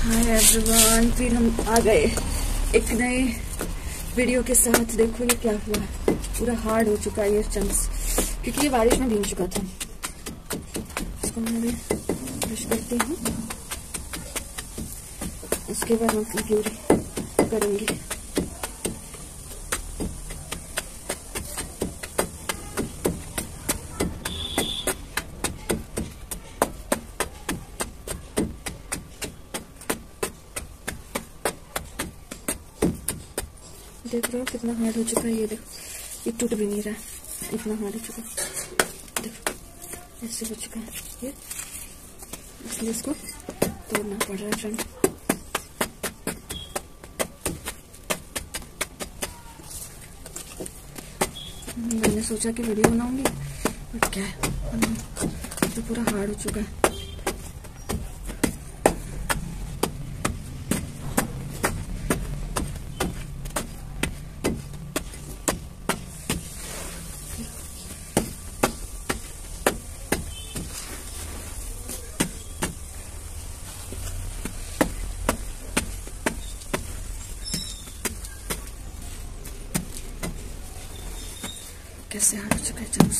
Hi everyone, फिर हम आ गए। एक नए वीडियो के साथ देखो ये क्या हुआ। पूरा हार्ड हो चुका है ये चम्स क्योंकि ये बारिश में भीग चुका था। इसको मैं भी ब्रश करती हूँ। उसके बाद हम प्यूरी करेंगे। देख रहे हो कितना हार्ड हो चुका है ये देखो। ये टूट भी नहीं रहा। है इतना हार्ड हो चुका है। देखो, ऐसे हो चुका है। ये, इसलिए इसको तोड़ना पड़ रहा है फ्रेंड। मैंने सोचा कि वीडियो बनाऊँगी, बट क्या है? तो पूरा हार्ड हो चुका है। कैसे हार चुका है चम्स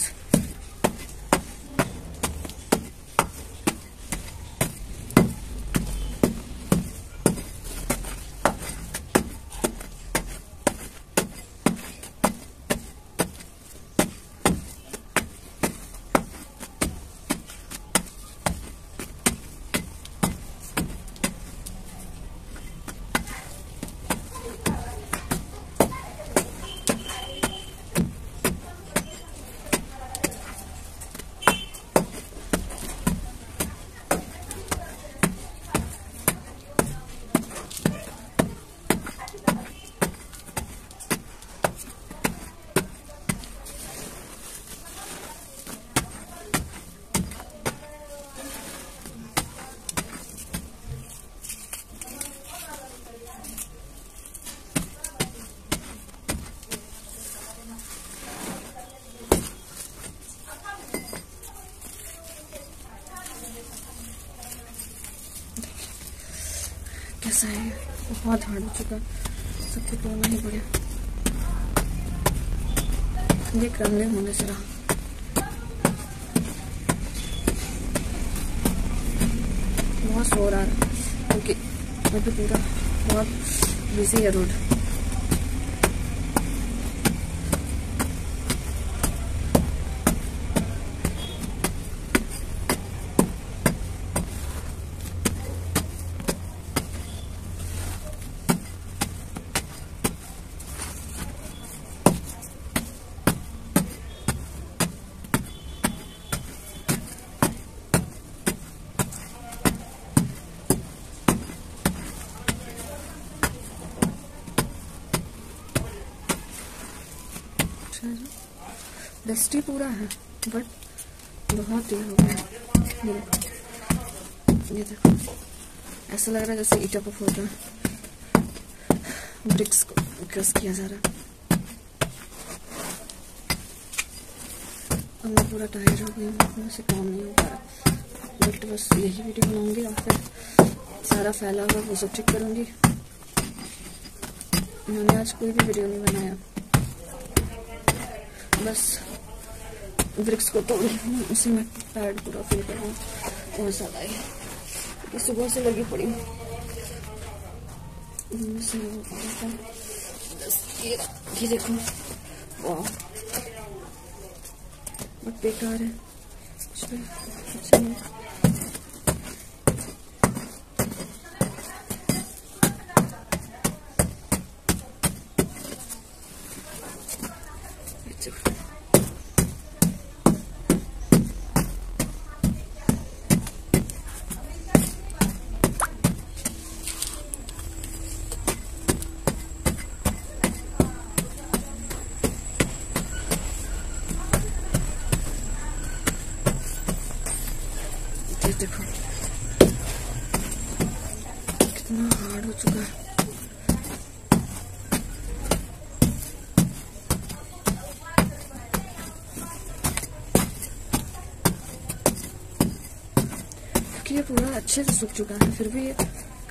कैसा है। बहुत हार्ड हो चुका। सबको तोड़ना ही पड़ा ये क्रमले होने से रहा बहुत शोर आ रहा क्योंकि अभी पूरा बहुत बिज़ी है रोड। डस्टी पूरा है बट बहुत ये हो गया। ये देखो ऐसा लग रहा है जैसे ईटा को फोड़ है ब्रिक्स को क्रस किया जा रहा है। अब मैं पूरा टायर हो गई हूँ काम नहीं हो पा रहा। बट बस यही वीडियो बनाऊँगी और फिर सारा फैला हुआ वो सब ठीक करूँगी। मैंने आज कोई भी वीडियो नहीं बनाया। बस ब्रिक्स को तोड़ उसी में पैड पूरा फिल कर और ज़्यादा है। सुबह से लगी पड़ी। ये ये देखो। वाह। बट बेकार है कुछ नहीं देखो कितना हार्ड हो चुका है ये पूरा अच्छे से सूख चुका है, फिर भी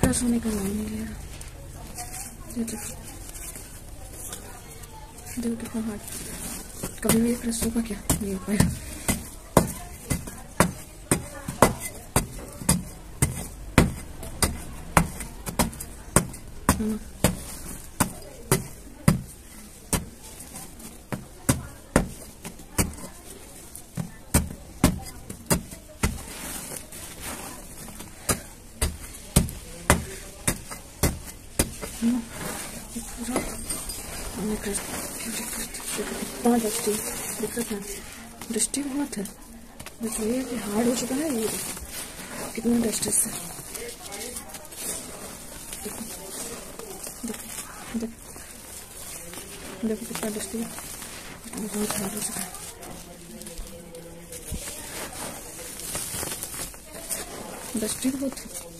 फ्रेश होने का नाम नहीं ले रहा देखो देखो कितना हार्ड कभी भी फ्रेश होगा क्या? नहीं हो पाएगा। डस्टी है बहुत है बस है कि हार्ड हो चुका है ये कितना डस्टी से देखो देखो देखो देखो कितना डस्टी है बहुत हार्ड हो चुका है डस्टी बहुत है